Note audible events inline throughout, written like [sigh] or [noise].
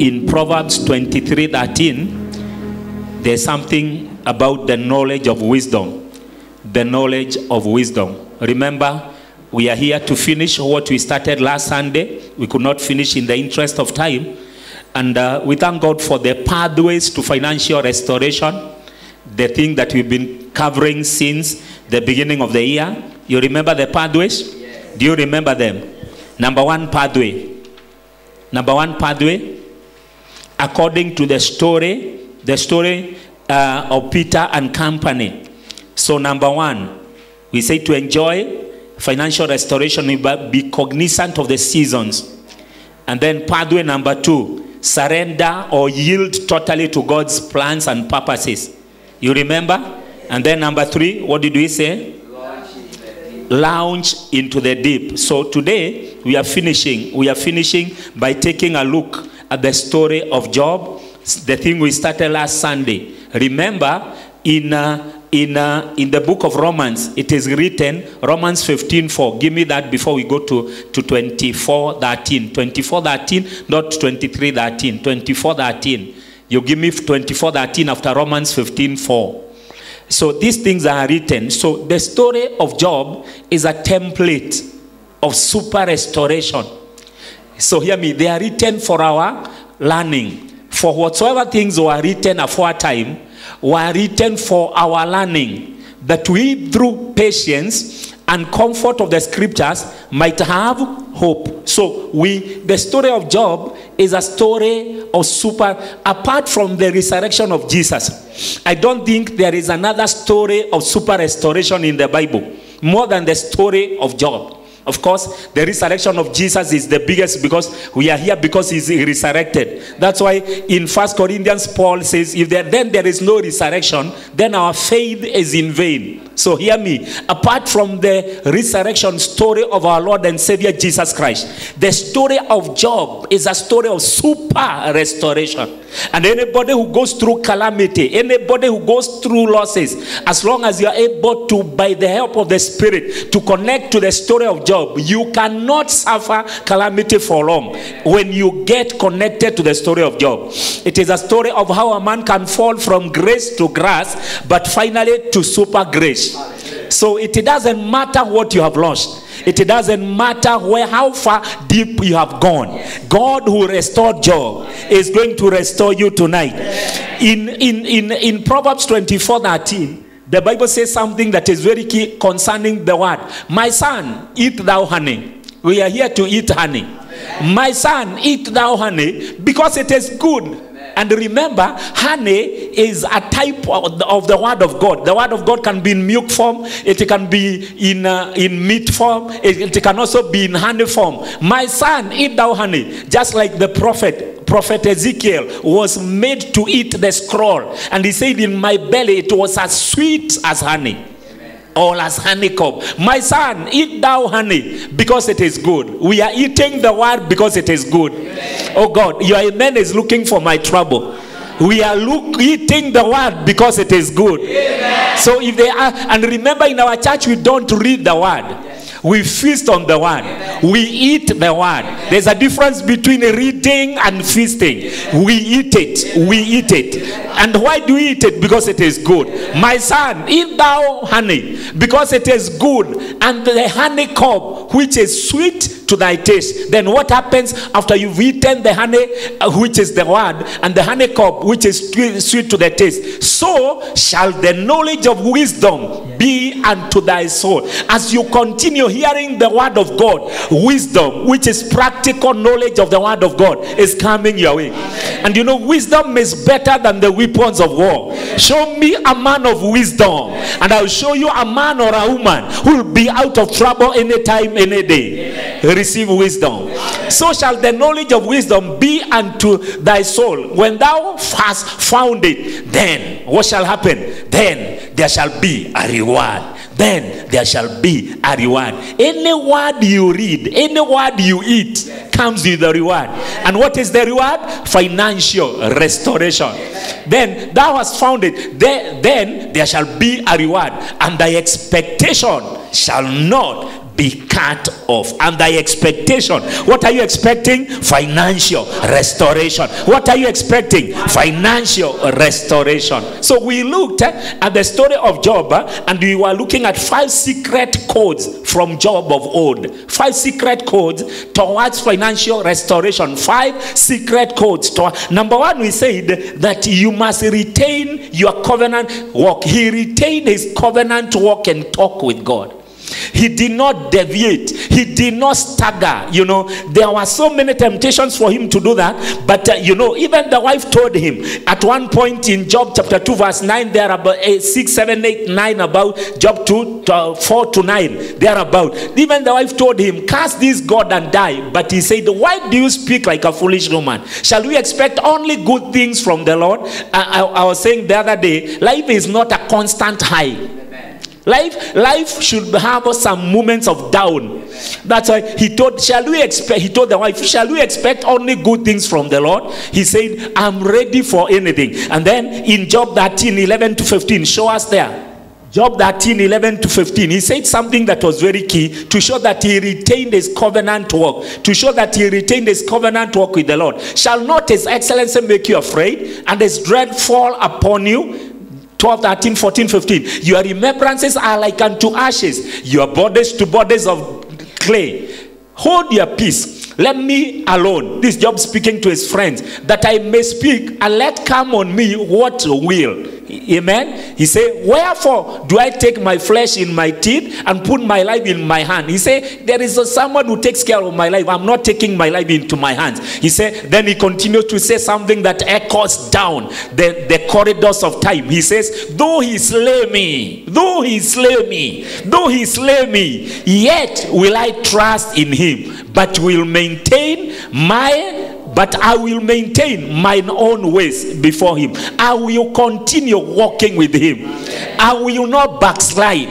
in Proverbs 23 13, there's something about the knowledge of wisdom. The knowledge of wisdom. Remember, we are here to finish what we started last Sunday. We could not finish in the interest of time. And uh, we thank God for the pathways to financial restoration, the thing that we've been covering since the beginning of the year. You remember the pathways? Do you remember them? Number one pathway. Number one pathway according to the story, the story uh, of Peter and company. So, number one, we say to enjoy financial restoration, be cognizant of the seasons. And then, pathway number two, surrender or yield totally to God's plans and purposes. You remember? And then, number three, what did we say? Launch into the deep. So, today, we are finishing. We are finishing by taking a look at the story of Job, the thing we started last Sunday. Remember, in, uh, in, uh, in the book of Romans, it is written, Romans 15 4. Give me that before we go to, to 24 13. 24 13, not 23 13. 24 13. You give me 24 13 after Romans 15 4. So these things are written. So the story of Job is a template of super restoration. So hear me, they are written for our learning. For whatsoever things were written aforetime were written for our learning, that we through patience and comfort of the scriptures might have hope. So we the story of Job is a story of super apart from the resurrection of Jesus. I don't think there is another story of super restoration in the Bible more than the story of Job. Of course, the resurrection of Jesus is the biggest because we are here because he's resurrected. That's why in First Corinthians, Paul says, if there, then there is no resurrection, then our faith is in vain. So hear me. Apart from the resurrection story of our Lord and Savior Jesus Christ, the story of Job is a story of super restoration. And anybody who goes through calamity, anybody who goes through losses, as long as you are able to, by the help of the Spirit, to connect to the story of Job, you cannot suffer calamity for long when you get connected to the story of Job. It is a story of how a man can fall from grace to grass, but finally to super grace. So it doesn't matter what you have lost. It doesn't matter where how far deep you have gone. God who restored Job is going to restore you tonight. In in in in Proverbs 24 13, the Bible says something that is very key concerning the word. My son, eat thou honey. We are here to eat honey. My son, eat thou honey because it is good. And remember, honey is a type of the, of the, word of God. The word of God can be in milk form, it can be in, uh, in meat form, it, it, can also be in honey form. My son, eat thou honey, just like the prophet. Prophet Ezekiel was made to eat the scroll, and he said, In my belly it was as sweet as honey or as honeycomb. My son, eat thou honey because it is good. We are eating the word because it is good. Oh God, your amen is looking for my trouble. We are look, eating the word because it is good. So if they are, and remember in our church we don't read the word. We feast on the word. We eat the word. There's a difference between reading and feasting. We eat it. We eat it. And why do we eat it? Because it is good. My son, eat thou honey because it is good. And the honeycomb, which is sweet to thy taste. Then what happens after you've eaten the honey, uh, which is the word, and the honeycomb, which is sweet to the taste? So shall the knowledge of wisdom be unto thy soul. As you continue hearing the word of God, wisdom, which is practical knowledge of the word of God, is coming your way. And you know, wisdom is better than the weapons of war. Show me a man of wisdom, and I'll show you a man or a woman who will be out of trouble anytime, any day. Receive wisdom. So shall the knowledge of wisdom be unto thy soul. When thou hast found it, then what shall happen? Then there shall be a reward then there shall be a reward. Any word you read, any word you eat comes with a reward. And what is the reward? Financial restoration. Then thou hast found it. There, then there shall be a reward, and thy expectation shall not be cut off. And thy expectation, what are you expecting? Financial restoration. What are you expecting? Financial restoration. So we looked eh, at the story of Job eh, and we were looking at five secret codes from Job of old. Five secret codes towards financial restoration. Five secret codes. To, number one, we said that you must retain your covenant walk. He retained his covenant walk and talk with God. He did not deviate. He did not stagger. You know, there were so many temptations for him to do that. But, uh, you know, even the wife told him at one point in Job chapter 2, verse 9, there about eight, 6, 7, 8, 9, about Job 2, to, uh, 4 to 9, there about. Even the wife told him, Cast this God and die. But he said, Why do you speak like a foolish woman? Shall we expect only good things from the Lord? I, I, I was saying the other day, life is not a constant high. Life, life should have some moments of down. That's why he told, shall we expect, he told the wife, shall we expect only good things from the Lord? He said, I'm ready for anything. And then in Job 13, 11 to 15, show us there. Job 13, 11 to 15, he said something that was very key to show that he retained his covenant work, to show that he retained his covenant work with the Lord. Shall not his excellency make you afraid, and his dread fall upon you? 12, 13, 14, 15. Your remembrances are like unto ashes, your bodies to bodies of clay. Hold your peace. Let me alone. This Job speaking to his friends, that I may speak and let come on me what will. Amen. He said, Wherefore do I take my flesh in my teeth and put my life in my hand? He said, There is a, someone who takes care of my life. I'm not taking my life into my hands. He said, Then he continues to say something that echoes down the, the corridors of time. He says, Though he slay me, though he slay me, though he slay me, yet will I trust in him, but will maintain my but I will maintain mine own ways before him. I will continue walking with him. I will not backslide.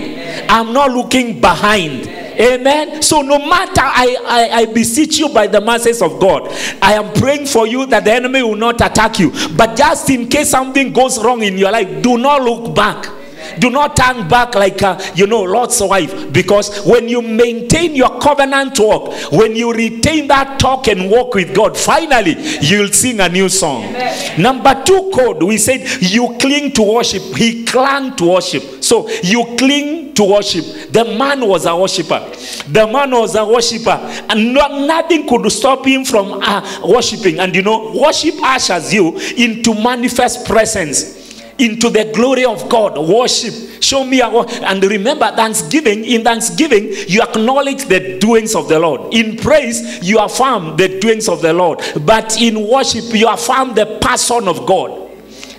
I'm not looking behind. Amen. So no matter I, I, I beseech you by the mercies of God, I am praying for you that the enemy will not attack you. But just in case something goes wrong in your life, do not look back. Do not turn back like, uh, you know, Lot's wife. Because when you maintain your covenant walk, when you retain that talk and walk with God, finally you'll sing a new song. Amen. Number two code, we said you cling to worship. He clung to worship. So you cling to worship. The man was a worshiper. The man was a worshiper. And no, nothing could stop him from uh, worshiping. And you know, worship ushers you into manifest presence into the glory of God. Worship. Show me. A, and remember, Thanksgiving, in Thanksgiving, you acknowledge the doings of the Lord. In praise, you affirm the doings of the Lord. But in worship, you affirm the person of God.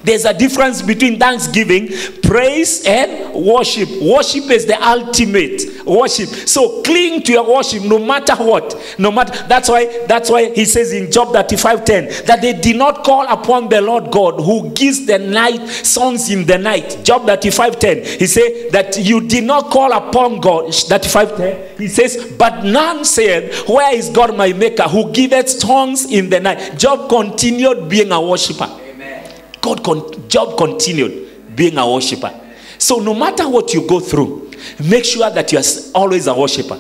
There's a difference between thanksgiving, praise, and worship. Worship is the ultimate worship. So cling to your worship no matter what. No matter that's why that's why he says in Job 35:10 that they did not call upon the Lord God who gives the night songs in the night. Job 35:10. He said that you did not call upon God. 35:10. He says, but none said, Where is God my maker who giveth songs in the night? Job continued being a worshiper. God con- Job continued being a worshiper. So no matter what you go through, make sure that you are always a worshiper.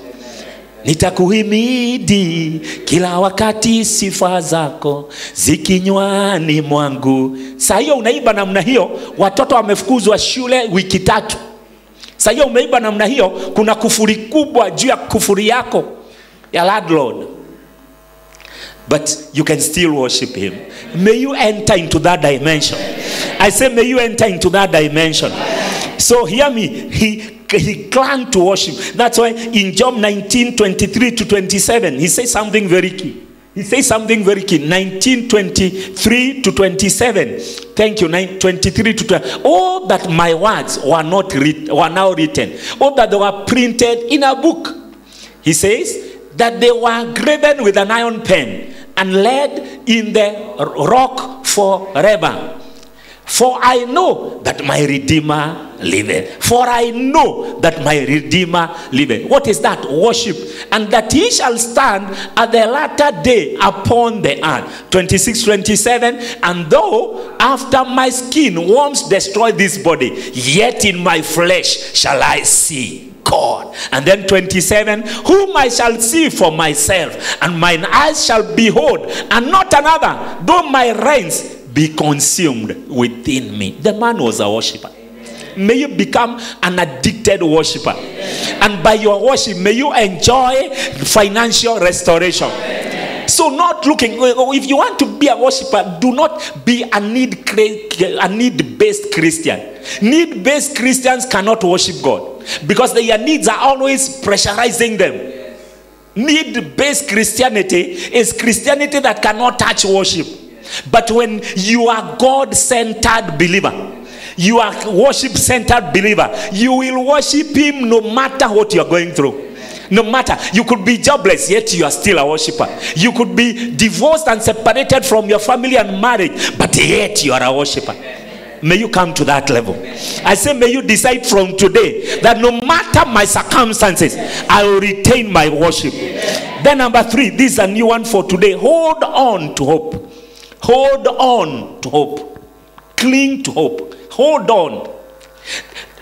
Nitakuhimidi kila wakati, sifa zako zikinywani mwangu. Saa hiyo unaiba namna hiyo, watoto wamefukuzwa shule wiki tatu. Saa hiyo umeiba namna hiyo, kuna kufuri kubwa juu ya kufuri yako ya landlord but you can still worship him. May you enter into that dimension. I say, may you enter into that dimension. So hear me. He he clung to worship. That's why in Job 19, 23 to 27, he says something very key. He says something very key. 19, 23 to 27. Thank you. 9, 23 to 20. Oh, that my words were not writ- were now written. Oh, that they were printed in a book. He says that they were graven with an iron pen and laid in the rock forever. For I know that my Redeemer liveth. For I know that my Redeemer liveth. What is that? Worship. And that he shall stand at the latter day upon the earth. 26, 27. And though after my skin worms destroy this body, yet in my flesh shall I see. God. And then 27, whom I shall see for myself, and mine eyes shall behold, and not another, though my reins be consumed within me. The man was a worshiper. May you become an addicted worshiper. And by your worship, may you enjoy financial restoration. So, not looking, if you want to be a worshiper, do not be a need, a need based Christian. Need based Christians cannot worship God because their needs are always pressurizing them. Need based Christianity is Christianity that cannot touch worship. But when you are God centered believer, you are worship centered believer, you will worship Him no matter what you are going through. No matter, you could be jobless, yet you are still a worshiper. You could be divorced and separated from your family and married, but yet you are a worshiper. May you come to that level. I say, may you decide from today that no matter my circumstances, I will retain my worship. Then, number three, this is a new one for today. Hold on to hope. Hold on to hope. Cling to hope. Hold on.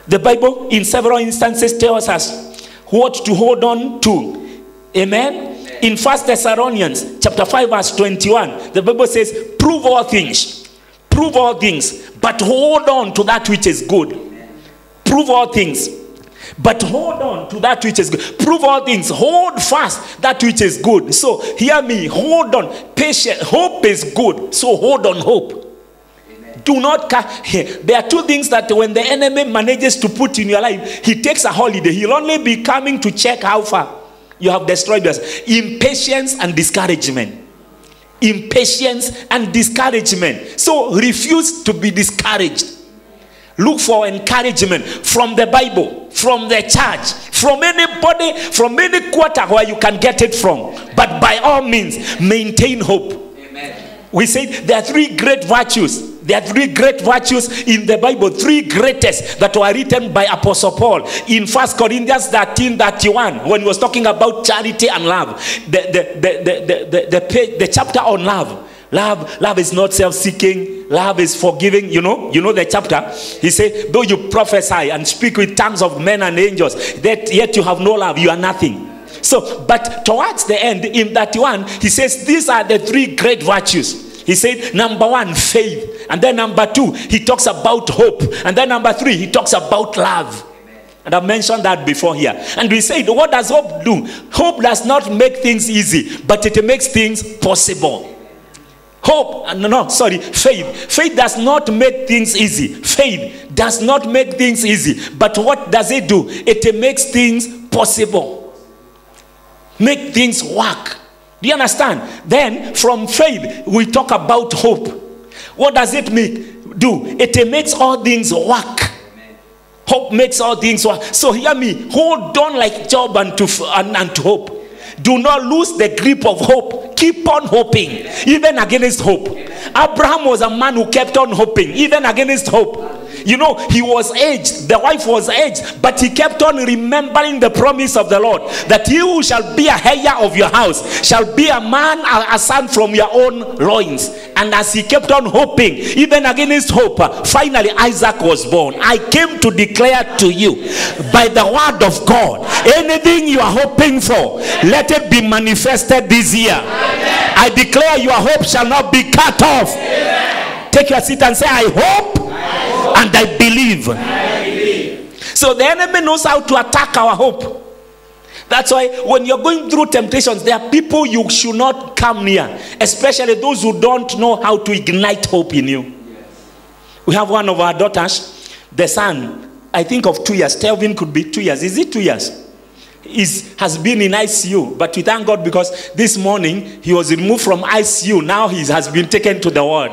The Bible, in several instances, tells us what to hold on to. Amen. In First Thessalonians chapter 5, verse 21, the Bible says, Prove all things. Prove all things, but hold on to that which is good. Prove all things. But hold on to that which is good. Prove all things. Hold fast that which is good. So hear me. Hold on. Patient. Hope is good. So hold on hope. Do not. There are two things that when the enemy manages to put in your life, he takes a holiday. He'll only be coming to check how far you have destroyed us. Impatience and discouragement impatience and discouragement. So refuse to be discouraged. Look for encouragement from the Bible, from the church, from anybody, from any quarter where you can get it from. But by all means, maintain hope. Amen. We said there are three great virtues. There are three great virtues in the Bible, three greatest that were written by Apostle Paul in 1 Corinthians 13 31, when he was talking about charity and love. The, the, the, the, the, the, the, the chapter on love. Love, love is not self-seeking. Love is forgiving. You know, you know the chapter. He said, though you prophesy and speak with tongues of men and angels, that yet you have no love, you are nothing. So, but towards the end, in that one, he says, these are the three great virtues. He said, number one, faith. And then number two, he talks about hope. And then number three, he talks about love. And I mentioned that before here. And we said, what does hope do? Hope does not make things easy, but it makes things possible. Hope, uh, no, no, sorry, faith. Faith does not make things easy. Faith does not make things easy. But what does it do? It makes things possible. Make things work. Do you understand? Then from faith, we talk about hope. What does it make? Do? It makes all things work. Hope makes all things work. So hear me. Hold on like Job and to, and, and to hope. Do not lose the grip of hope. Keep on hoping, even against hope. Abraham was a man who kept on hoping, even against hope. You know, he was aged, the wife was aged, but he kept on remembering the promise of the Lord that you shall be a heir of your house shall be a man, a son from your own loins. And as he kept on hoping, even against hope, finally Isaac was born. I came to declare to you by the word of God anything you are hoping for, let it be manifested this year. Amen. I declare your hope shall not be cut off. Amen. Take your seat and say, I hope. And I believe. So the enemy knows how to attack our hope. That's why when you're going through temptations, there are people you should not come near, especially those who don't know how to ignite hope in you. We have one of our daughters, the son, I think of two years. Telvin could be two years. Is it two years? Is, has been in ICU, but we thank God because this morning he was removed from ICU. Now he has been taken to the ward.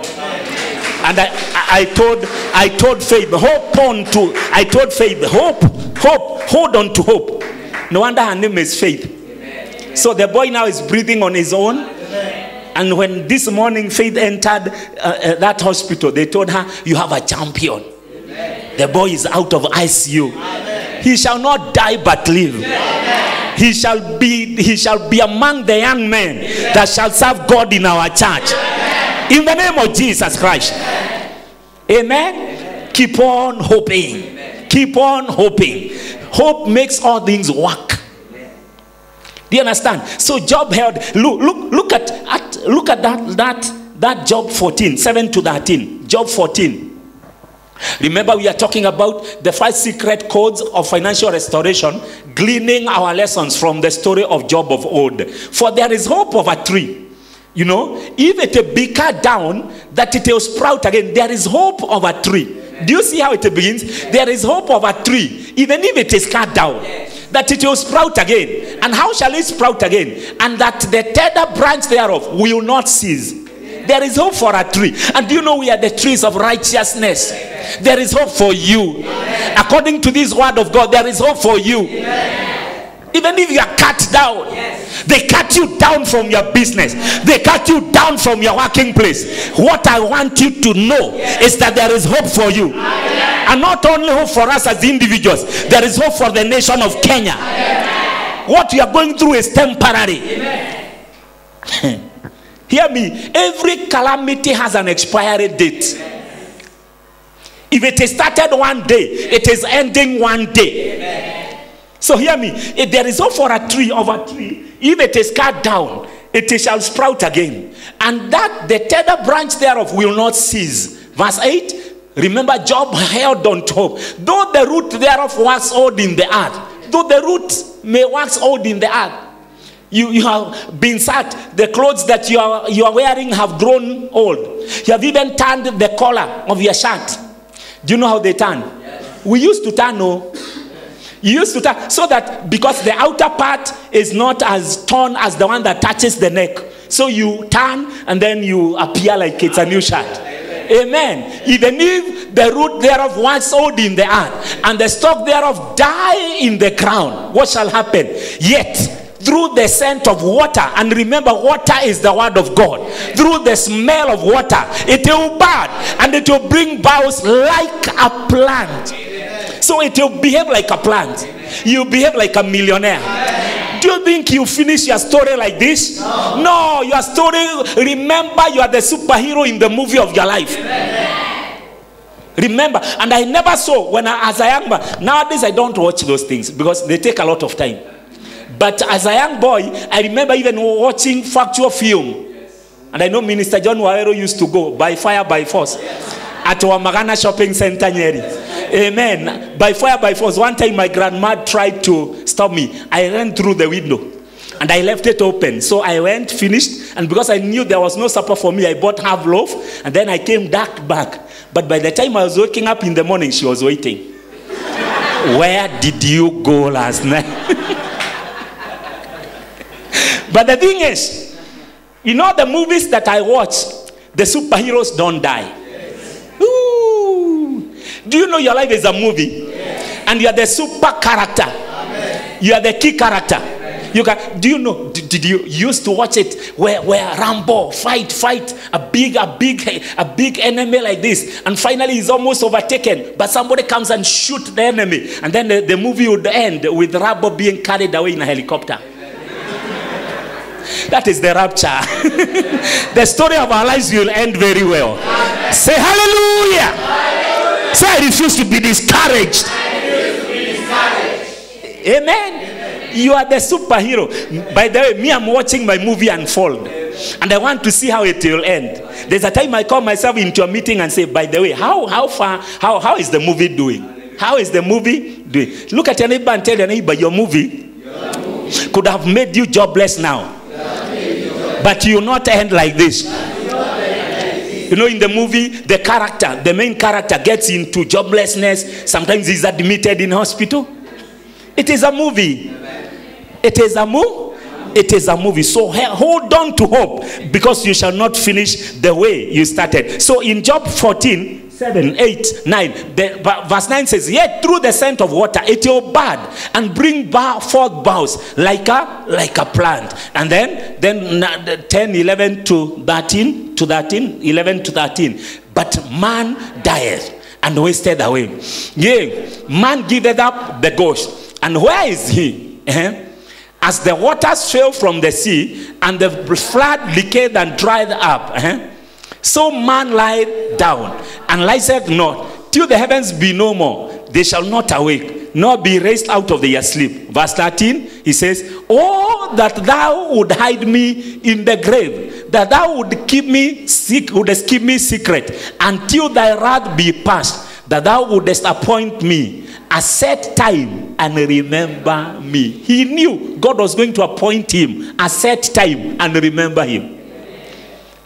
And I, I told, I told Faith, hope on to, I told Faith, hope, hope, hold on to hope. No wonder her name is Faith. Amen. So the boy now is breathing on his own. Amen. And when this morning Faith entered uh, uh, that hospital, they told her, You have a champion. The boy is out of ICU. He shall not die but live. He shall be he shall be among the young men that shall serve God in our church. In the name of Jesus Christ. Amen. Keep on hoping. Keep on hoping. Hope makes all things work. Do you understand? So Job held. Look, look, look at, at look at that that that Job 14, 7 to 13. Job 14. Remember, we are talking about the five secret codes of financial restoration, gleaning our lessons from the story of Job of old. For there is hope of a tree. You know, if it be cut down, that it will sprout again. There is hope of a tree. Do you see how it begins? There is hope of a tree, even if it is cut down, that it will sprout again. And how shall it sprout again? And that the tender branch thereof will not cease. There is hope for a tree. And do you know we are the trees of righteousness? There is hope for you. According to this word of God, there is hope for you. Even if you are cut down, they cut you down from your business, they cut you down from your working place. What I want you to know is that there is hope for you. And not only hope for us as individuals, there is hope for the nation of Kenya. What you are going through is temporary. [laughs] Hear me. Every calamity has an expiry date. If it is started one day, it is ending one day. So hear me. If there is hope for a tree of a tree, if it is cut down, it shall sprout again. And that the tender branch thereof will not cease. Verse 8. Remember, Job held on to hope. Though the root thereof was old in the earth, though the root may wax old in the earth, you, you have been sacked. The clothes that you are, you are wearing have grown old. You have even turned the collar of your shirt. Do you know how they turn? We used to turn, no. You used to turn so that because the outer part is not as torn as the one that touches the neck. So you turn and then you appear like it's a new shirt. Amen. Even if the root thereof once sowed in the earth, and the stalk thereof die in the ground, what shall happen? Yet through the scent of water, and remember, water is the word of God. Through the smell of water, it will bud and it will bring boughs like a plant. So it will behave like a plant. You behave like a millionaire. Do you think you finish your story like this? No. no, your story, remember, you are the superhero in the movie of your life. Remember, and I never saw when I, as a young man, nowadays I don't watch those things because they take a lot of time. But as a young boy, I remember even watching factual film. And I know Minister John Waero used to go by fire, by force at Wamagana Shopping Center, Nyeri. Amen. By fire, by force. One time my grandma tried to stop me. I ran through the window and I left it open. So I went, finished, and because I knew there was no supper for me, I bought half loaf and then I came dark back. But by the time I was waking up in the morning, she was waiting. [laughs] Where did you go last night? [laughs] but the thing is, in all the movies that I watch, the superheroes don't die. Do you know your life is a movie? And you are the super character. You are the key character. You can, do you know? Did, did you used to watch it where where Rambo fight fight a big a big a big enemy like this, and finally he's almost overtaken, but somebody comes and shoot the enemy, and then the, the movie would end with Rambo being carried away in a helicopter. That is the rapture. [laughs] the story of our lives will end very well. Say hallelujah. Say I refuse to be discouraged. Amen. You are the superhero. By the way, me, I'm watching my movie unfold. And I want to see how it will end. There's a time I call myself into a meeting and say, by the way, how, how far, how, how is the movie doing? How is the movie doing? Look at your neighbor and tell your neighbor, your movie could have made you jobless now. But you will not end like this. You know, in the movie, the character, the main character gets into joblessness. Sometimes he's admitted in hospital. It is a movie. It is a movie. It is a movie. So hold on to hope because you shall not finish the way you started. So in Job 14, seven, eight, nine. The, but verse 9 says, Yet through the scent of water it will bud and bring forth boughs like a like a plant. And then then na- 10, 11 to 13, to 13, 11 to 13. But man dieth and wasted away. Yea, man giveth up the ghost. And where is he? Eh? As the waters fell from the sea, and the flood decayed and dried up, eh? so man lied down and lieth not till the heavens be no more. They shall not awake, nor be raised out of their sleep. Verse 13, he says, Oh, that thou would hide me in the grave, that thou would keep me sick, keep me secret until thy wrath be past, that thou wouldest appoint me a set time and remember me. He knew God was going to appoint him a set time and remember him.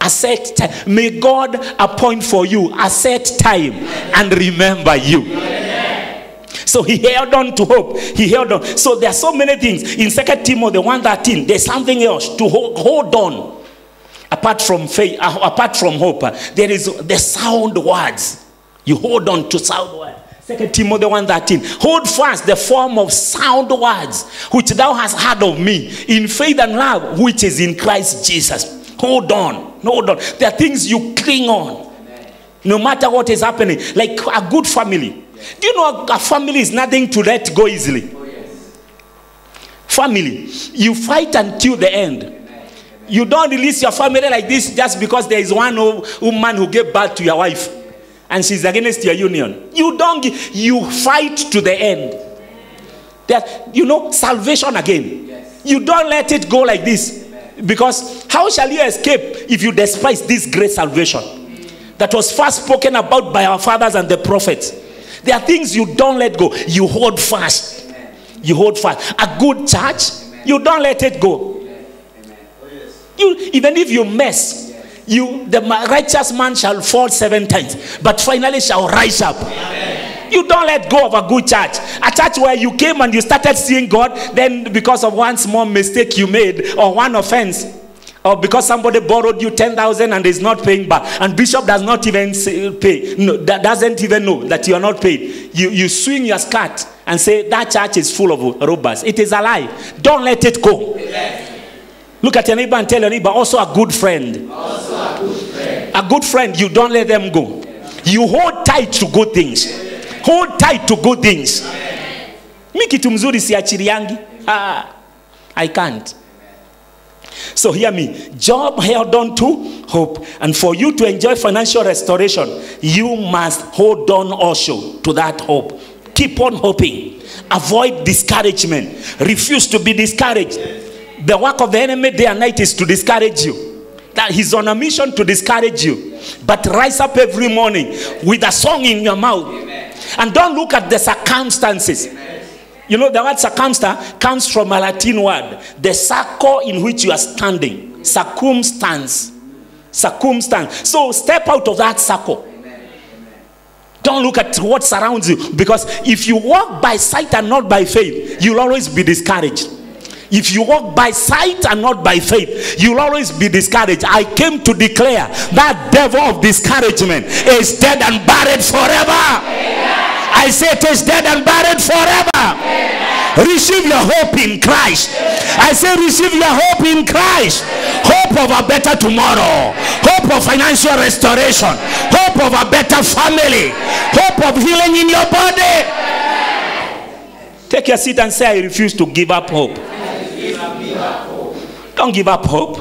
A set time. May God appoint for you a set time and remember you. So he held on to hope. He held on. So there are so many things in Second Timothy 1:13. There's something else to hold, hold on. Apart from faith, uh, apart from hope, uh, there is the sound words. You hold on to sound words. Second Timothy 1:13. Hold fast the form of sound words which thou hast heard of me in faith and love which is in Christ Jesus. Hold on, hold on. There are things you cling on, no matter what is happening. Like a good family. Do you know a family is nothing to let go easily? Family, you fight until the end. You don't release your family like this just because there is one woman who gave birth to your wife and she's against your union. You don't, you fight to the end. That, you know, salvation again. You don't let it go like this. Because how shall you escape if you despise this great salvation that was first spoken about by our fathers and the prophets? There are things you don't let go, you hold fast. You hold fast. A good church, you don't let it go. You, even if you mess, you the righteous man shall fall seven times, but finally shall rise up. You don't let go of a good church. A church where you came and you started seeing God, then because of one small mistake you made or one offense, or because somebody borrowed you 10,000 and is not paying back, and bishop does not even pay, no, doesn't even know that you are not paid. You, you swing your skirt and say, That church is full of robbers. It is a lie. Don't let it go. Look at your neighbor and tell your neighbor, also a good friend. A good friend, you don't let them go. You hold tight to good things. Hold tight to good things. Mi kitu mzuri siachiliangi. Ah, I can't. So hear me. Job held on to hope. And for you to enjoy financial restoration, you must hold on also to that hope. Keep on hoping. Avoid discouragement. Refuse to be discouraged. The work of the enemy day and night is to discourage you. That he's on a mission to discourage you. But rise up every morning with a song in your mouth. And don't look at the circumstances. You know, the word circumstance comes from a Latin word, the circle in which you are standing. Circumstance. Circumstance. So step out of that circle. Don't look at what surrounds you. Because if you walk by sight and not by faith, you'll always be discouraged. If you walk by sight and not by faith, you'll always be discouraged. I came to declare that devil of discouragement is dead and buried forever. I say it is dead and buried forever. Receive your hope in Christ. I say receive your hope in Christ. Hope of a better tomorrow. Hope of financial restoration. Hope of a better family. Hope of healing in your body. Take your seat and say, I refuse to give up hope. Don't give up hope.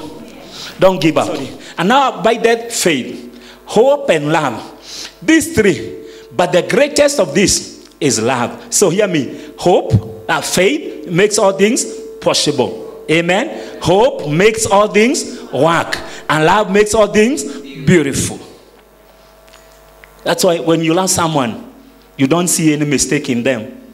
Don't give up. And now, by that faith, hope, and love. These three. But the greatest of this is love. So hear me. Hope, uh, faith makes all things possible. Amen. Hope makes all things work. And love makes all things beautiful. That's why when you love someone, you don't see any mistake in them.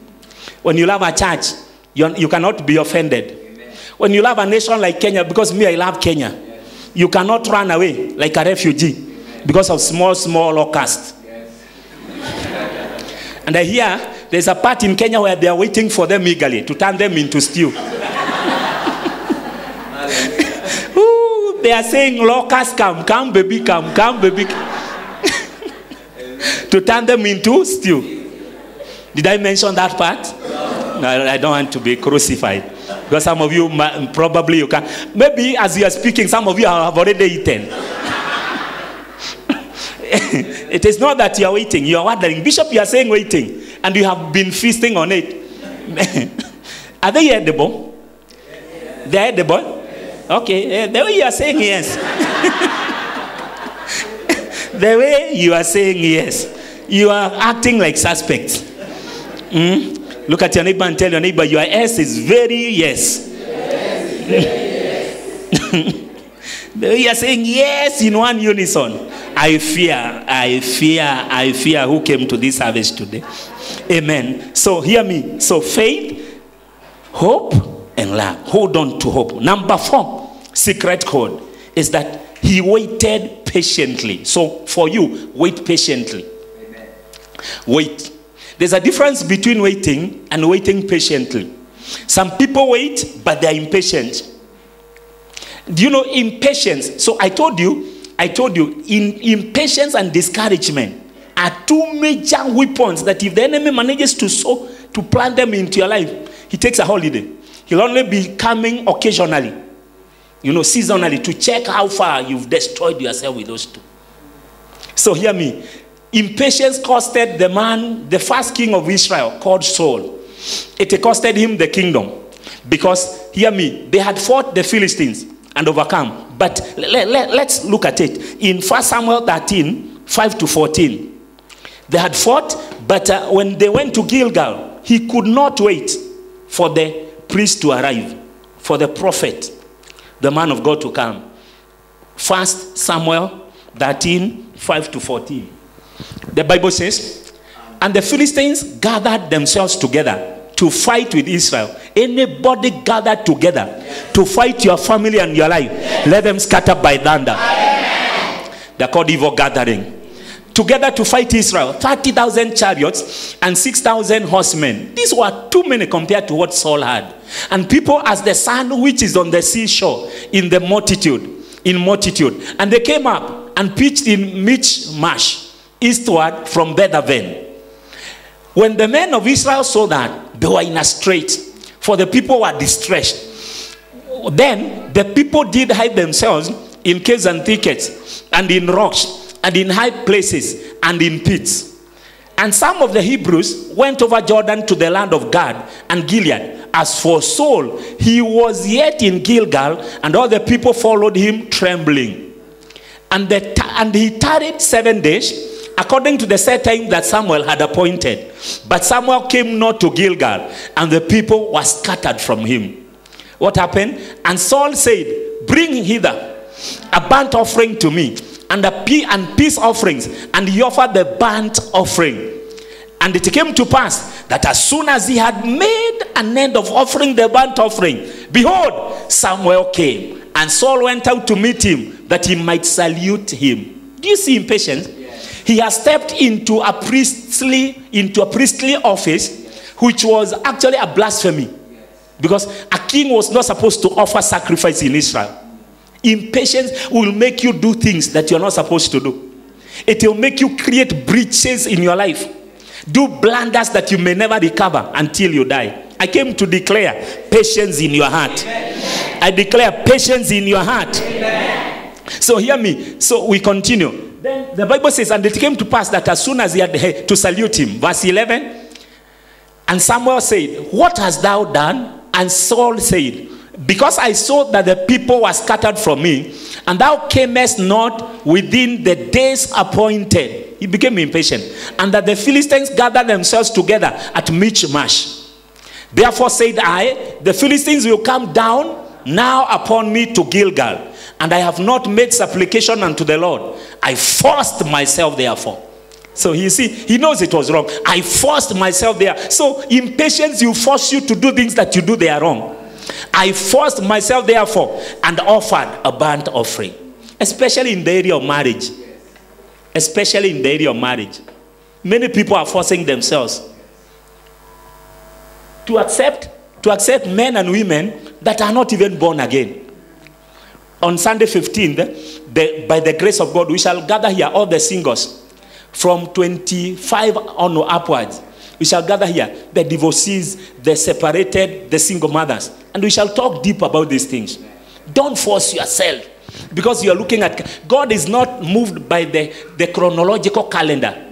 When you love a church, you, cannot be offended. When you love a nation like Kenya, because me, I love Kenya, you cannot run away like a refugee because of small, small locust. And I hear there's a part in Kenya where they are waiting for them eagerly to turn them into stew. Ooh, they are saying, Locust, come, come, baby, come, come, baby. to turn them into stew. Did I mention that part? No, I don't want to be crucified. Because some of you probably you can. Maybe as you are speaking, some of you have already eaten. [laughs] it is not that you are waiting. You are wondering, Bishop, you are saying waiting, and you have been feasting on it. [laughs] are they edible? They're edible? Okay, uh, the way you are saying yes. [laughs] the way you are saying yes, you are acting like suspects. Mm? Look at your neighbor and tell your neighbor, your yes is very yes. the way you are saying yes in one unison. I fear, I fear, I fear who came to this service today. Amen. So hear me. So faith, hope, and love. Hold on to hope. Number four, secret code is that he waited patiently. So for you, wait patiently. Amen. Wait. There's a difference between waiting and waiting patiently. Some people wait, but they're impatient. Do you know impatience? So I told you, I told you, in impatience and discouragement are two major weapons that if the enemy manages to sow, to plant them into your life, he takes a holiday. He'll only be coming occasionally, you know, seasonally to check how far you've destroyed yourself with those two. So hear me. Impatience costed the man, the first king of Israel, called Saul. It costed him the kingdom. Because, hear me, they had fought the Philistines and overcome. But let, let, let's look at it. In 1 Samuel 13, 5 to 14, they had fought, but uh, when they went to Gilgal, he could not wait for the priest to arrive, for the prophet, the man of God to come. First Samuel 13, 5 to 14. The Bible says, And the Philistines gathered themselves together to fight with Israel. Anybody gathered together to fight your family and your life, let them scatter by thunder. They're called evil gathering together to fight Israel 30,000 chariots and 6,000 horsemen. These were too many compared to what Saul had. And people as the sand which is on the seashore in the multitude, in multitude. And they came up and pitched in Michmash, eastward from Bethaven. When the men of Israel saw that, they were in a strait, for the people were distressed. Then the people did hide themselves in caves and thickets and in rocks and in high places and in pits. And some of the Hebrews went over Jordan to the land of Gad and Gilead. As for Saul, he was yet in Gilgal, and all the people followed him trembling. And, the, and he tarried seven days, according to the set time that Samuel had appointed. But Samuel came not to Gilgal, and the people were scattered from him. What happened? And Saul said, Bring hither a burnt offering to me and, a and peace offerings, and he offered the burnt offering. And it came to pass that as soon as he had made an end of offering the burnt offering, behold, Samuel came, and Saul went out to meet him that he might salute him. Do you see impatience? He has stepped into a priestly into a priestly office, which was actually a blasphemy, because a king was not supposed to offer sacrifice in Israel. Impatience will make you do things that you're not supposed to do. It will make you create breaches in your life. Do blunders that you may never recover until you die. I came to declare patience in your heart. Amen. I declare patience in your heart. Amen. So hear me. So we continue. Then the Bible says, and it came to pass that as soon as he had to salute him, verse 11, and Samuel said, What hast thou done? And Saul said, because I saw that the people were scattered from me, and thou camest not within the days appointed. He became impatient. And that the Philistines gathered themselves together at Michmash. Therefore said I, the Philistines will come down now upon me to Gilgal, and I have not made supplication unto the Lord. I forced myself therefore. So you see, he knows it was wrong. I forced myself there. So impatience, you force you to do things that you do they are wrong. I forced myself, therefore, and offered a burnt offering, especially in the area of marriage. Especially in the area of marriage. Many people are forcing themselves to accept to accept men and women that are not even born again. On Sunday 15th, the, by the grace of God, we shall gather here all the singles from 25 on upwards, we shall gather here the divorcees, the separated, the single mothers, and we shall talk deep about these things. Don't force yourself because you are looking at God is not moved by the, the chronological calendar.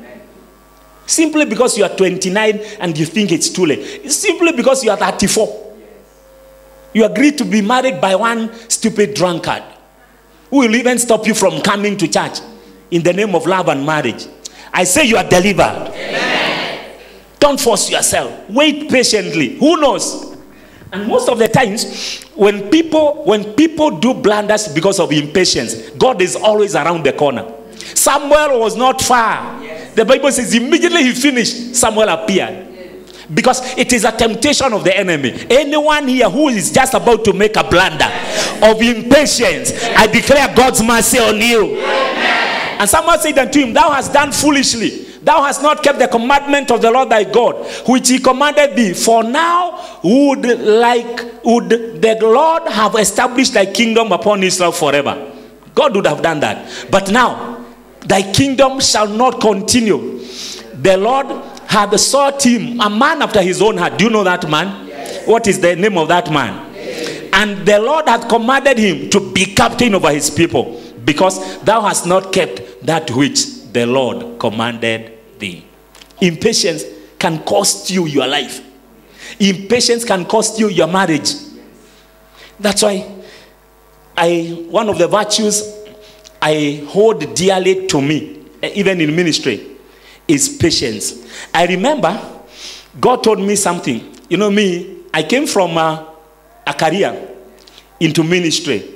Simply because you are 29 and you think it's too late. Simply because you are 34. You agree to be married by one stupid drunkard who will even stop you from coming to church in the name of love and marriage. I say you are delivered. Amen. Don't force yourself. Wait patiently. Who knows? And most of the times, when people when people do blunders because of impatience, God is always around the corner. Samuel was not far. Yes. The Bible says immediately he finished, Samuel appeared. Because it is a temptation of the enemy. Anyone here who is just about to make a blunder of impatience, I declare God's mercy on you. And someone said unto him, Thou hast done foolishly. Thou hast not kept the commandment of the Lord thy God, which he commanded thee. For now would like would the Lord have established thy kingdom upon Israel forever. God would have done that. But now thy kingdom shall not continue. The Lord had sought him, a man after his own heart. Do you know that man? Yes. What is the name of that man? Yes. And the Lord had commanded him to be captain over his people because thou hast not kept that which the Lord commanded thee. Impatience can cost you your life. Impatience can cost you your marriage. That's why I one of the virtues I hold dearly to me, even in ministry, is patience. I remember God told me something. You know, me, I came from a, a career into ministry.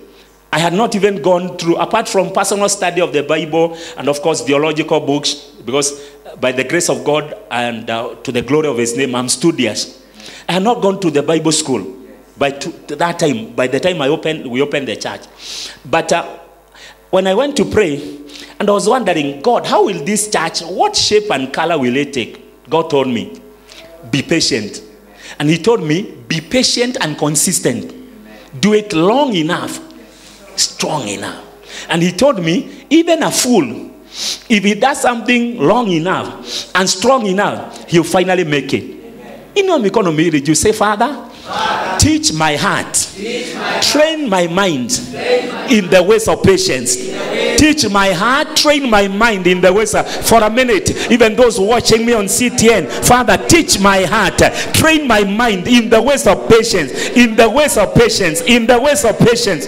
I had not even gone through, apart from personal study of the Bible and, of course, theological books, because by the grace of God and uh, to the glory of His name, I'm studious. I had not gone to the Bible school by that time, by the time I opened, we opened the church. But uh, when I went to pray, and I was wondering, God, how will this church, what shape and color will it take? God told me, be patient. And He told me, be patient and consistent. Do it long enough, strong enough. And He told me, even a fool, if he does something long enough and strong enough, he'll finally make it. In your economy, you say, Father, Teach my heart. Train my mind in the ways of patience. Teach my heart, train my mind in the ways of, uh, for a minute. Even those watching me on CTN, Father, teach my heart, train my mind in the ways of patience, in the ways of patience, in the ways of patience.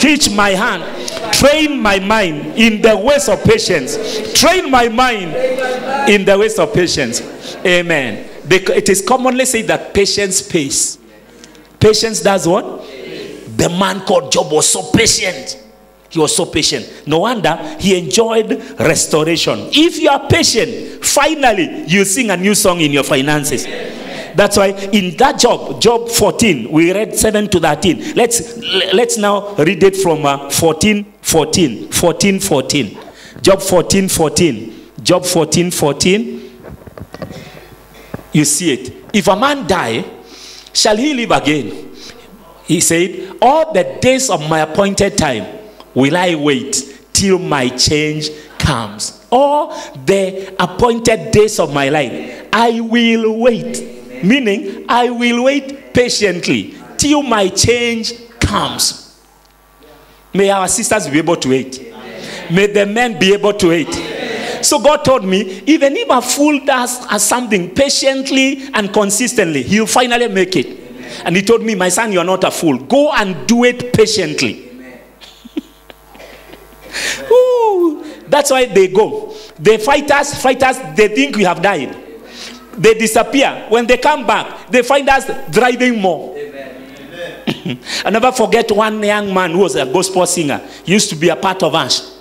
Teach my hand, train my mind in the ways of patience. Train my mind in the ways of patience. Amen. It is commonly said that patience pays. Patience does what? The man called Job was so patient. He was so patient. No wonder he enjoyed restoration. If you are patient, finally you sing a new song in your finances. That's why in that job, Job 14, we read 7 to 13. Let's let's now read it from uh, 14, 14, 14, 14. Job 14, 14. Job 14, 14 you see it. If a man die, shall he live again? He said, All the days of my appointed time will I wait till my change comes. All the appointed days of my life, I will wait. Meaning, I will wait patiently till my change comes. May our sisters be able to wait. May the men be able to wait. So God told me, even if a fool does something patiently and consistently, he'll finally make it. And he told me, My son, you're not a fool. Go and do it patiently. Ooh, that's why they go. The fighters, fighters, they think we have died. They disappear. When they come back, they find us driving more. [coughs] I never forget one young man who was a gospel singer. He used to be a part of us.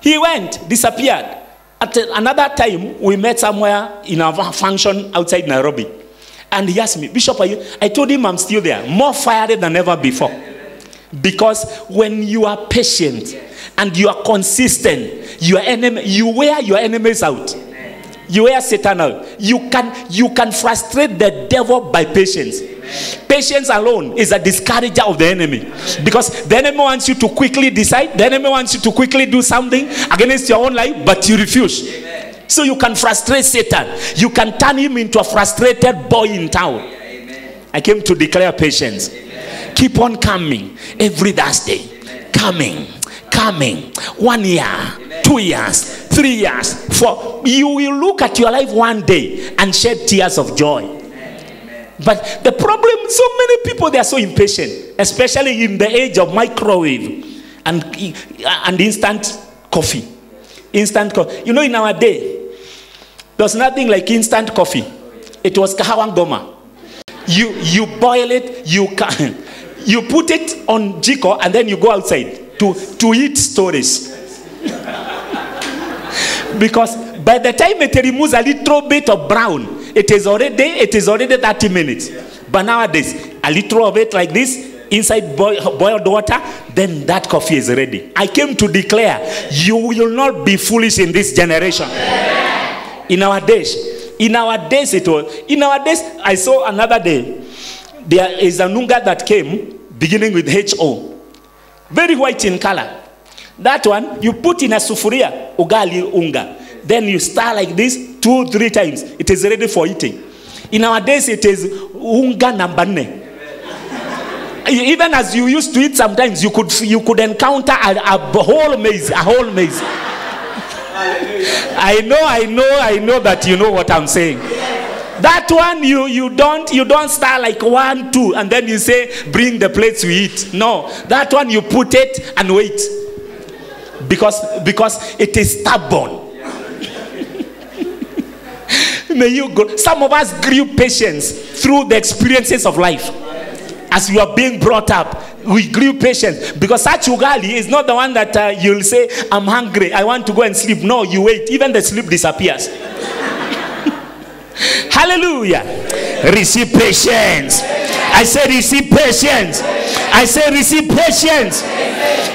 He went, disappeared. At another time, we met somewhere in a function outside Nairobi. And he asked me, Bishop, are you? I told him I'm still there, more fiery than ever before. Because when you are patient and you are consistent, your enemy, you wear your enemies out. You wear Satan out. You can, you can frustrate the devil by patience. Patience alone is a discourager of the enemy. Because the enemy wants you to quickly decide, the enemy wants you to quickly do something against your own life, but you refuse. So you can frustrate Satan. You can turn him into a frustrated boy in town. I came to declare patience. Keep on coming every Thursday. Coming, coming. One year, two years, three years, four. You will look at your life one day and shed tears of joy. But the problem, so many people they are so impatient, especially in the age of microwave and, and instant coffee. Instant coffee. You know, in our day, there was nothing like instant coffee. It was kahawa ngoma. You you boil it, you can, [laughs] you put it on jiko, and then you go outside to to eat stories. because by the time it removes a little bit of brown, it is already it is already 30 minutes. But nowadays, a little of it like this inside boil, boiled water, then that coffee is ready. I came to declare you will not be foolish in this generation. In our days, in our days it was. In our days, I saw another day. There is a nunga that came beginning with HO, very white in color. That one you put in a sufuria ugali unga, then you stir like this two three times. It is ready for eating. In our days, it is unga number nne [laughs] even as you used to eat sometimes you could you could encounter a, a whole maze a whole maze i know i know i know that you know what i'm saying that one you you don't you don't start like one two and then you say bring the plates we eat. No that one you put it and wait. Because because it is stubborn. [laughs] May you go some of us grew patience through the experiences of life. As you are being brought up we grew patience. Because such ugali is not the one that uh, you'll say i'm hungry i want to go and sleep. No you wait even the sleep disappears hallelujah. Receive patience. I say receive patience. I say receive patience.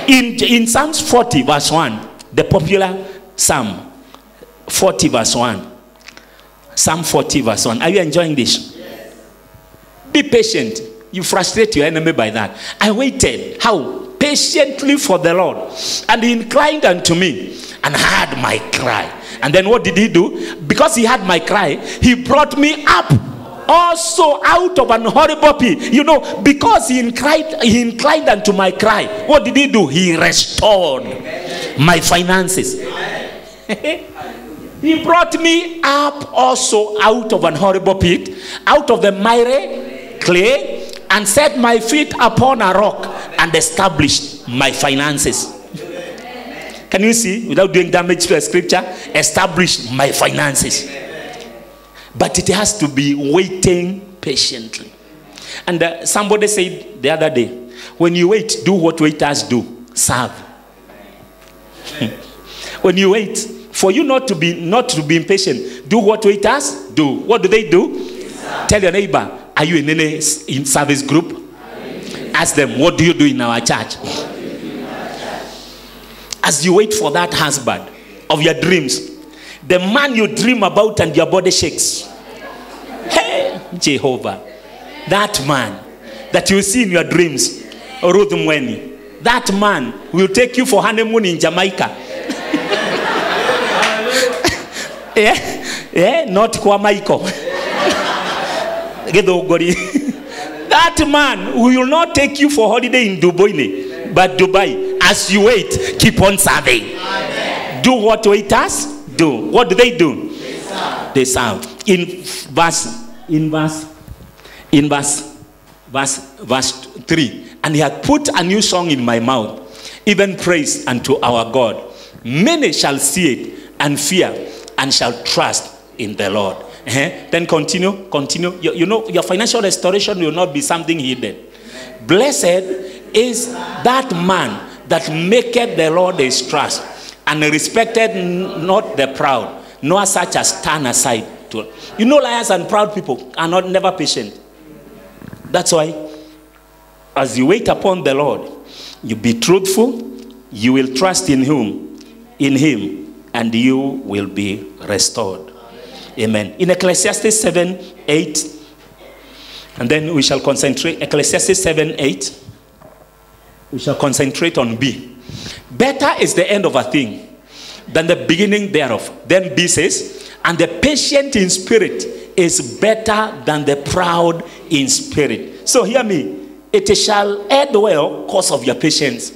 In in psalms 40 verse 1 the popular psalm 40 verse 1 psalm 40 verse 1 are you enjoying this? Be patient. You frustrate your enemy by that. I waited. How? Patiently for the Lord. And he inclined unto me and heard my cry. And then what did he do? Because he had my cry, he brought me up also out of an horrible pit. You know, because he inclined, he inclined unto my cry. What did he do? He restored my finances. [laughs] he brought me up also out of an horrible pit, out of the miry clay, and set my feet upon a rock and established my finances. Can you see, without doing damage to a scripture, establish my finances. But it has to be waiting patiently. And uh, somebody said the other day, when you wait, do what waiters do serve. [laughs] when you wait, for you not to be not to be impatient, do what waiters do. What do they do? Tell your neighbor, are you in any in service group? Ask them, what do you do in our church? As you wait for that husband of your dreams, the man you dream about and your body shakes. Hey, Jehovah, that man that you see in your dreams, Ruth Mweni, that man will take you for honeymoon in Jamaica. yeah, [laughs] yeah, not kwa [laughs] That man will not take you for holiday in Dubai, but Dubai. As you wait, keep on serving. Amen. Do what waiters do. What do they do? They serve. They serve. In verse, in verse, in verse, verse, verse three, and he had put a new song in my mouth, even praise unto our God. Many shall see it and fear, and shall trust in the Lord. Uh-huh. Then continue, continue. You, you, know, your financial restoration will not be something hidden. Blessed is that man that maketh the Lord his trust, and respected not the proud, nor such as turn aside. To, you know, liars and proud people are not never patient. That's why, as you wait upon the Lord, you be truthful, you will trust in Him, in Him, and you will be restored. Amen. In Ecclesiastes 7 8, and then we shall concentrate. Ecclesiastes 7 8, we shall concentrate on B. Better is the end of a thing than the beginning thereof. Then B says, and the patient in spirit is better than the proud in spirit. So hear me. It shall end well cause of your patience.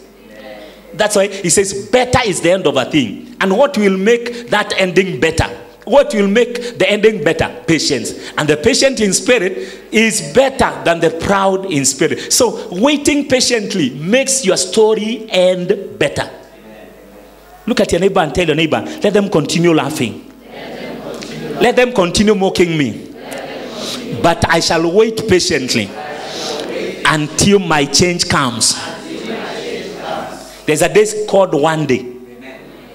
That's why he says, better is the end of a thing. And what will make that ending better? What will make the ending better? Patience. And the patient in spirit is better than the proud in spirit. So waiting patiently makes your story end better. Look at your neighbor and tell your neighbor, let them continue laughing. Let them continue mocking me. But I shall wait patiently until my change comes. There's a day called one day.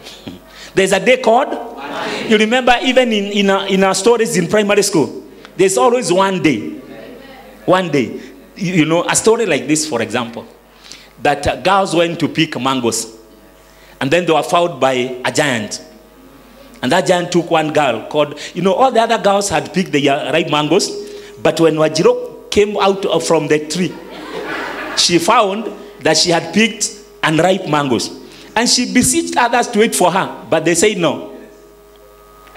[laughs] There's a day called. You remember, even in, in, our, in our stories in primary school, there's always one day. One day. You, you know, a story like this, for example, that uh, girls went to pick mangoes, and then they were found by a giant. And that giant took one girl called, you know, all the other girls had picked the ripe mangoes, but when Wajiro came out from the tree, she found that she had picked unripe mangoes. And she beseeched others to wait for her, but they said no.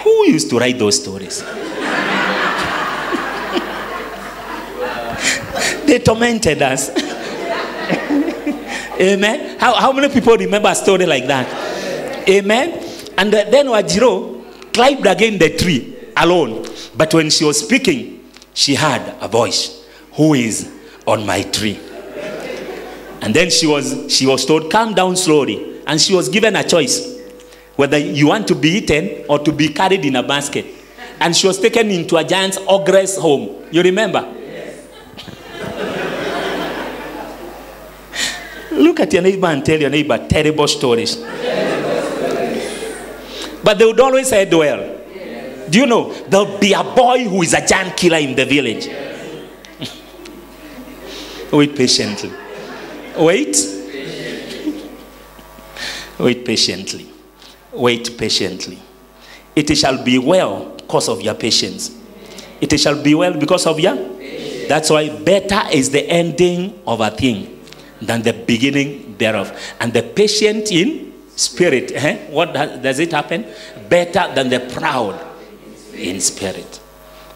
Who used to write those stories? [laughs] they tormented us. [laughs] Amen. How, how many people remember a story like that? Amen. And uh, then Wajiro climbed again the tree alone. But when she was speaking, she heard a voice Who is on my tree? And then she was, she was told, Calm down slowly. And she was given a choice whether you want to be eaten or to be carried in a basket. And she was taken into a giant's ogre's home. You remember? [laughs] Look at your neighbor and tell your neighbor terrible stories. But they would always end well. Do you know? There'll be a boy who is a giant killer in the village. [laughs] Wait patiently. Wait. [laughs] Wait patiently. Wait patiently. It shall be well because of your patience. It shall be well because of your. That's why better is the ending of a thing than the beginning thereof. And the patient in spirit, eh? what does, it happen? Better than the proud in spirit.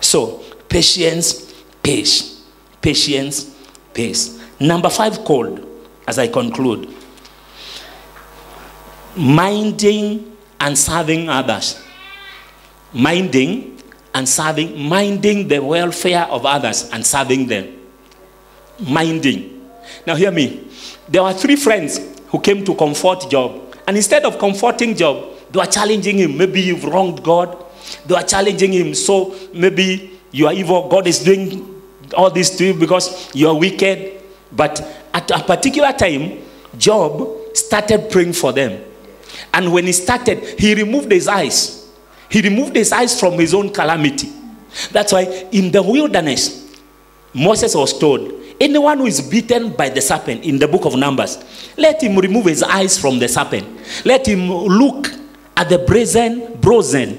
So, patience, pace. Patience, pace. Number five, called, as I conclude, minding and serving others. Minding and serving, minding the welfare of others and serving them. Minding. Now, hear me. There were three friends who came to comfort Job. And instead of comforting Job, they were challenging him. Maybe you've wronged God. They were challenging him. So maybe you are evil. God is doing all this to you because you are wicked. But at a particular time, Job started praying for them. And when he started, he removed his eyes. He removed his eyes from his own calamity. That's why in the wilderness, Moses was told, anyone who is beaten by the serpent in the book of Numbers, let him remove his eyes from the serpent. Let him look at the brazen, brazen,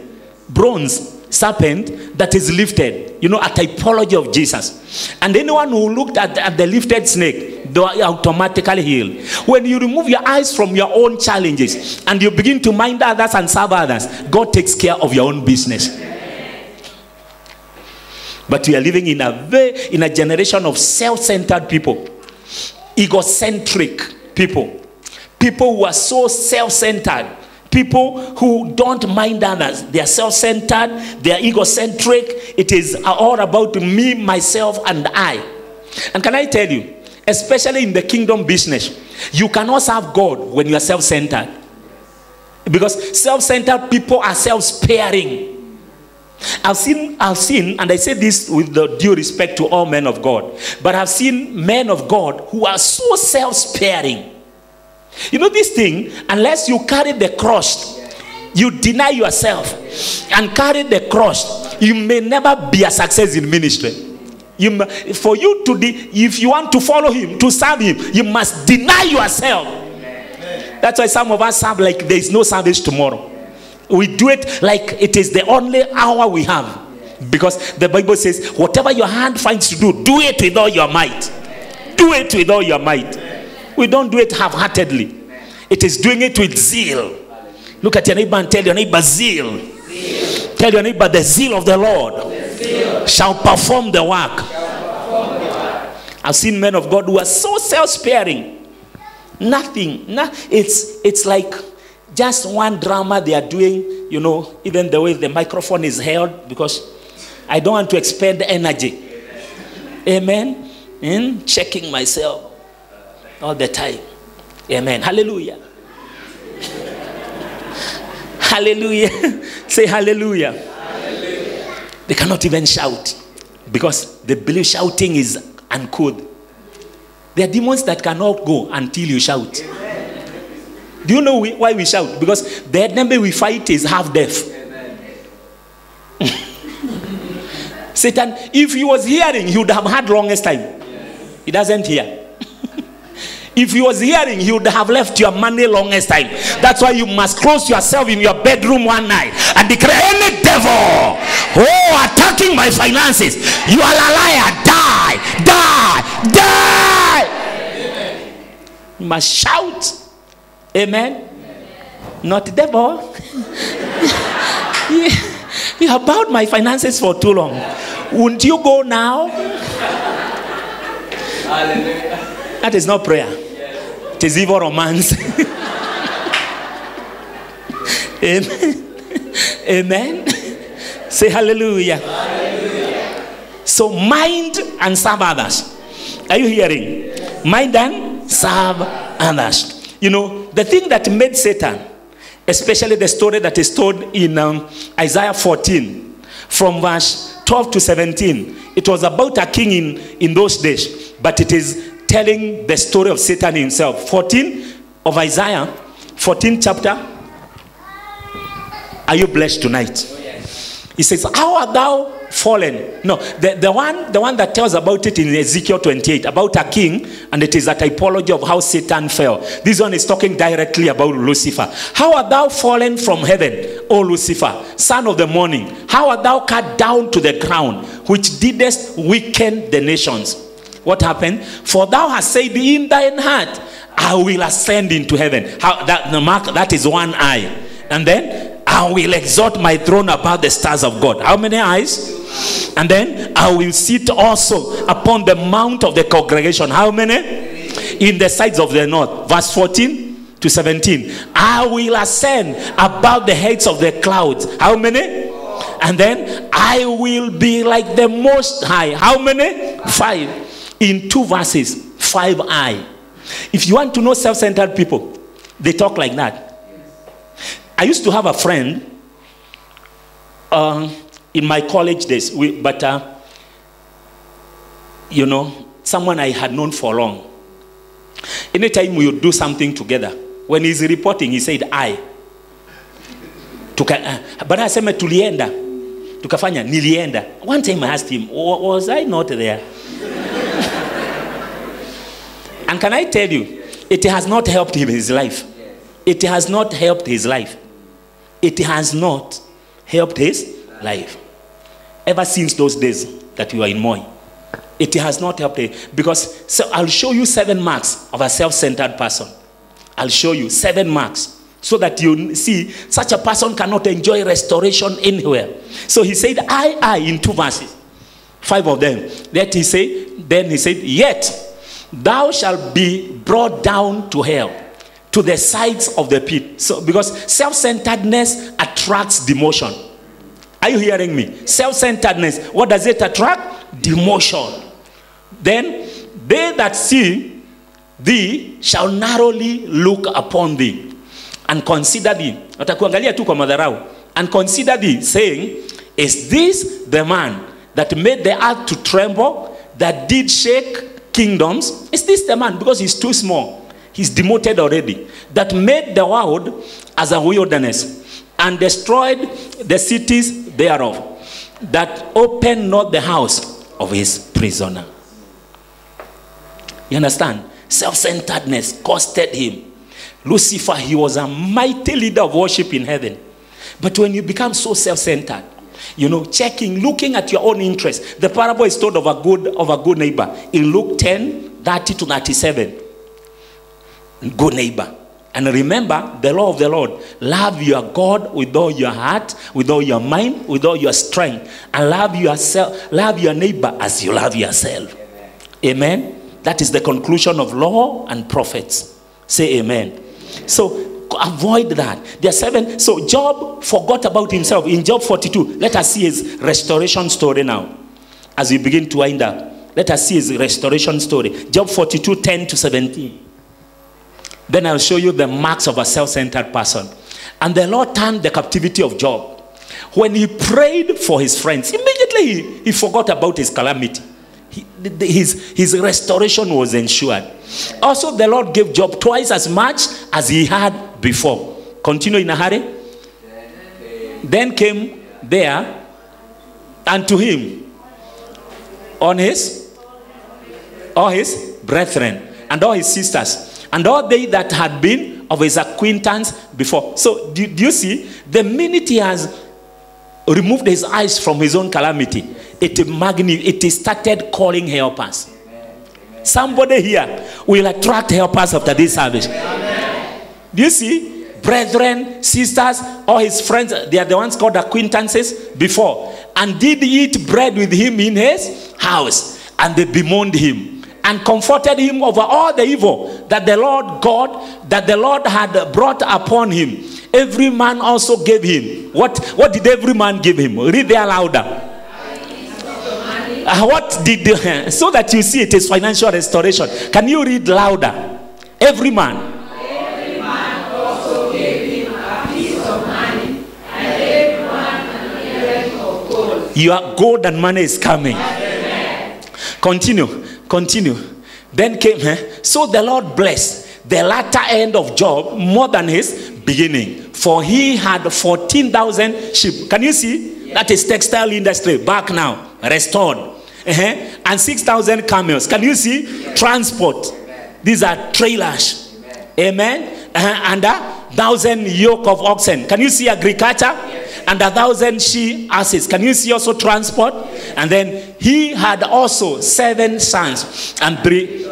bronze serpent that is lifted, you know, a typology of Jesus. And anyone who looked at, at the lifted snake, they are automatically healed. When you remove your eyes from your own challenges and you begin to mind others and serve others, God takes care of your own business. But we are living in a very, in a generation of self-centered people, egocentric people, people who are so self-centered, people who don't mind others. They are self-centered, they are egocentric. It is all about me, myself, and I. And can I tell you, especially in the kingdom business, you cannot serve God when you are self-centered. Because self-centered people are self-sparing. I've seen, I've seen, and I say this with the due respect to all men of God, but I've seen men of God who are so self sparing. You know, this thing, unless you carry the cross, you deny yourself and carry the cross, you may never be a success in ministry. You, for you to, de- if you want to follow him, to serve him, you must deny yourself. That's why some of us serve like there is no service tomorrow. We do it like it is the only hour we have. Because the Bible says, whatever your hand finds to do, do it with all your might. Do it with all your might. We don't do it half heartedly, it is doing it with zeal. Look at your neighbor and tell your neighbor, zeal. Tell your neighbor, the zeal of the Lord shall perform the work. I've seen men of God who are so self-sparing. Nothing. No, it's it's like just one drama they are doing, you know, even the way the microphone is held, because I don't want to expend energy. Amen. In checking myself all the time. Amen. Hallelujah. Hallelujah. [laughs] Say hallelujah. hallelujah. They cannot even shout because they believe shouting is uncouth. There are demons that cannot go until you shout. Amen. Do you know why we shout? Because the enemy we fight is half deaf. [laughs] Satan, if he was hearing, he would have had longest time. Yes. He doesn't hear. If he was hearing, he would have left your money longest time. That's why you must close yourself in your bedroom one night and declare any devil, oh, attacking my finances, you are a liar. Die, die, die. You must shout. Amen. Not devil. [laughs] You have bowed my finances for too long. Wouldn't you go now? That is not prayer. It is evil romance. Amen. Amen. Say hallelujah. hallelujah. So mind and serve others. Are you hearing? Mind and serve others. You know, the thing that made Satan especially the story that is told in um, Isaiah 14 from verse 12 to 17. It was about a king in, in those days, but it is telling the story of Satan himself. 14 of Isaiah, 14 chapter. Are you blessed tonight? He says, How art thou fallen. No, the, the one the one that tells about it in Ezekiel 28 about a king, and it is a typology of how Satan fell. This one is talking directly about Lucifer. How art thou fallen from heaven, O Lucifer, son of the morning? How art thou cut down to the ground, which didst weaken the nations? What happened? For thou hast said in thine heart, I will ascend into heaven. How that the mark that is one eye. And then I will exalt my throne above the stars of God. How many eyes? And then I will sit also upon the mount of the congregation. How many? In the sides of the north. Verse 14 to 17. I will ascend above the heads of the clouds. How many? And then I will be like the most high. How many? Five. In two verses, five I. If you want to know self centered people, they talk like that. I used to have a friend. Uh, in my college days, we, but uh, you know, someone I had known for long. Anytime we would do something together, when he's reporting, he said, I. Uh, but I said, tulienda. Tukafanya, nilienda. One time I asked him, was I not there? And can I tell you, it has not helped him his life. It has not helped his life. It has not helped his life. Ever since those days that you are in Moi, it has not helped it because so I'll show you seven marks of a self-centered person. I'll show you seven marks so that you see such a person cannot enjoy restoration anywhere. So he said, I, I in two verses, five of them. That he said, then he said, Yet thou shalt be brought down to hell, to the sides of the pit. So because self-centeredness attracts demotion. Are you hearing me? Self centeredness. What does it attract? Demotion. Then they that see thee shall narrowly look upon thee and consider thee. Tu kwa. And consider thee, saying, Is this the man that made the earth to tremble, that did shake kingdoms? Is this the man? Because he's too small. He's demoted already. That made the world as a wilderness and destroyed the cities thereof, that opened not the house of his prisoner. You understand? Self centeredness costed him. Lucifer, he was a mighty leader of worship in heaven. But when you become so self centered, you know, checking, looking at your own interest. The parable is told of a good of a good neighbor in Luke 10, 30 to 37. Good neighbor. And remember the law of the Lord love your God with all your heart, with all your mind, with all your strength, and love yourself, love your neighbor as you love yourself. Amen. amen? That is the conclusion of law and prophets. Say amen. So avoid that. There are seven. So Job forgot about himself. In Job 42, let us see his restoration story now. As we begin to wind up, let us see his restoration story. Job 42, 10 to 17. Then I'll show you the marks of a self centered person. And the Lord turned the captivity of Job. When he prayed for his friends, immediately he, he forgot about his calamity. He, his, his restoration was ensured. Also, the Lord gave Job twice as much as he had before. Continue in a hurry. Then came there unto him on his all his brethren and all his sisters and all they that had been of his acquaintance before. So, do, do you see? The minute he has removed his eyes from his own calamity, it, magni- it started calling helpers. Somebody here will attract helpers after this service. Do you see? Brethren, sisters, all his friends, they are the ones called acquaintances before. And did eat bread with him in his house. And they bemoaned him and comforted him over all the evil that the Lord God, that the Lord had brought upon him. Every man also gave him. What, what did every man give him? Read there louder. Uh, what did uh, so that you see it is financial restoration? Can you read louder? Every man. Your gold and money is coming. Amen. Continue. Continue. Then came, eh? so the Lord blessed the latter end of Job more than his beginning. For he had 14,000 sheep. Can you see? That is textile industry. Back now. Restored. Uh-huh. And 6,000 camels. Can you see? Transport. These are trailers. Amen. Amen. Uh-huh. And a thousand yoke of oxen. Can you see agriculture? And a thousand she asses. Can you see also transport? And then he had also seven sons and three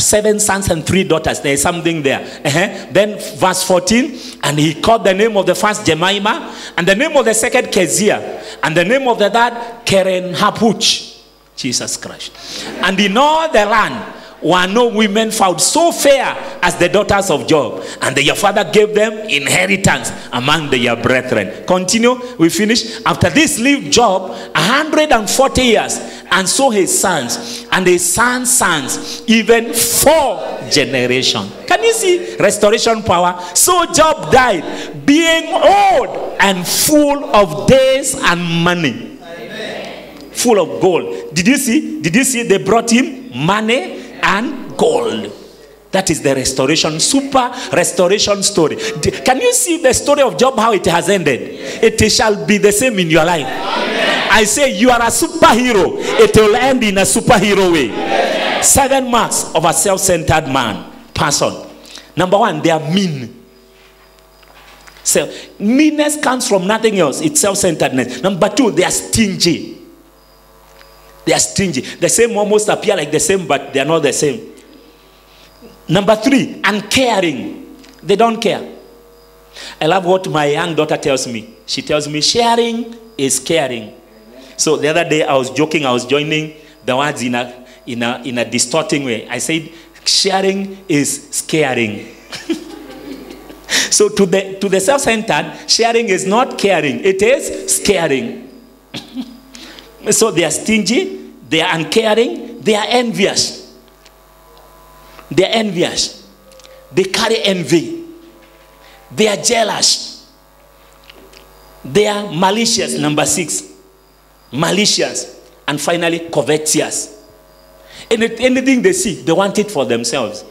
seven sons and three daughters. There is something there. Uh-huh. Then verse 14, and he called the name of the first Jemima, and the name of the second Kezia, and the name of the third Kerenhappuch. Jesus Christ. And in all the land, were no women found so fair as the daughters of Job. And their father gave them inheritance among their brethren. Continue, we finish. After this lived Job 140 years, and so his sons, and his sons' sons, even four generations. Can you see restoration power? So Job died, being old and full of days and money. Full of gold. Did you see? Did you see they brought him money? And gold. That is the restoration, super restoration story. Can you see the story of Job, how it has ended? It shall be the same in your life. Amen. I say you are a superhero, it will end in a superhero way. Amen. Seven marks of a self centered man, person. Number one, they are mean. So, meanness comes from nothing else, it's self centeredness. Number two, they are stingy. They are stingy. The same almost appear like the same, but they are not the same. Number three, uncaring. They don't care. I love what my young daughter tells me. She tells me sharing is caring. So the other day I was joking, I was joining the words in a, in a, in a distorting way. I said, sharing is scaring. [laughs] so to the, to the self centered, sharing is not caring, it is scaring. [laughs] So they are stingy, they are uncaring, they are envious. They are envious. They carry envy. They are jealous. They are malicious, number six. Malicious. And finally, covetous. Anything they see, they want it for themselves.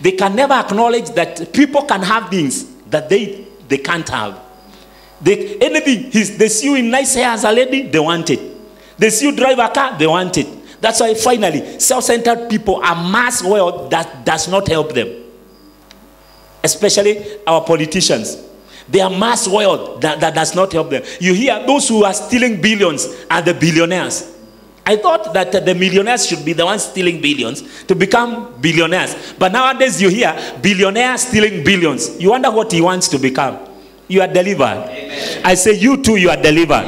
They can never acknowledge that people can have things that they, they can't have. They, anything, they see you in nice hair as a lady, they want it. They see you drive a car, they want it. That's why finally, self-centered people amass wealth that does not help them. Especially our politicians. They amass wealth that, that does not help them. You hear those who are stealing billions are the billionaires. I thought that the millionaires should be the ones stealing billions to become billionaires. But nowadays you hear billionaires stealing billions. You wonder what he wants to become. You are delivered. I say, You too, you are delivered.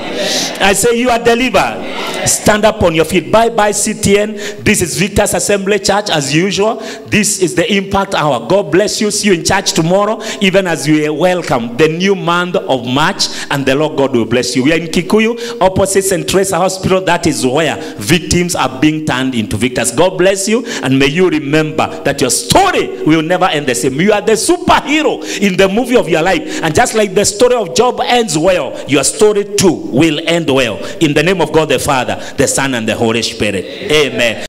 I say, You are delivered. Stand up on your feet. Bye bye, CTN. This is Victor's Assembly Church as usual. This is the Impact Hour. God bless you. See you in church tomorrow, even as you welcome the new month of March, and the Lord God will bless you. We are in Kikuyu, opposite St. Teresa Hospital. That is where victims are being turned into victors. God bless you, and may you remember that your story will never end the same. You are the superhero in the movie of your life, and just like the story of Job ends well, your story too will end well. In the name of God the Father, the Son, and the Holy Spirit. Amen.